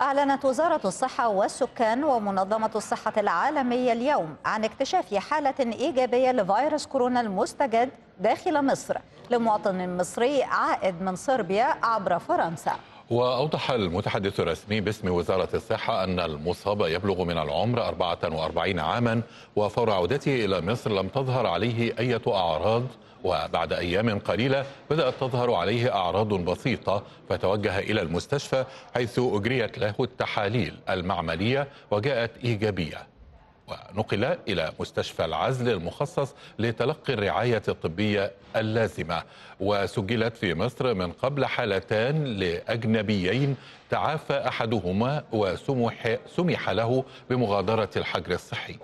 أعلنت وزارة الصحة والسكان ومنظمة الصحة العالمية اليوم عن اكتشاف حالة إيجابية لفيروس كورونا المستجد داخل مصر لمواطن مصري عائد من صربيا عبر فرنسا. وأوضح المتحدث الرسمي باسم وزارة الصحة أن المصاب يبلغ من العمر 44 عاما وفور عودته إلى مصر لم تظهر عليه أي أعراض وبعد أيام قليلة بدأت تظهر عليه أعراض بسيطة فتوجه إلى المستشفى حيث أجريت له التحاليل المعملية وجاءت إيجابية. ونقل إلى مستشفى العزل المخصص لتلقي الرعاية الطبية اللازمة وسجلت في مصر من قبل حالتان لأجنبيين تعافى أحدهما وسمح سمح له بمغادرة الحجر الصحي.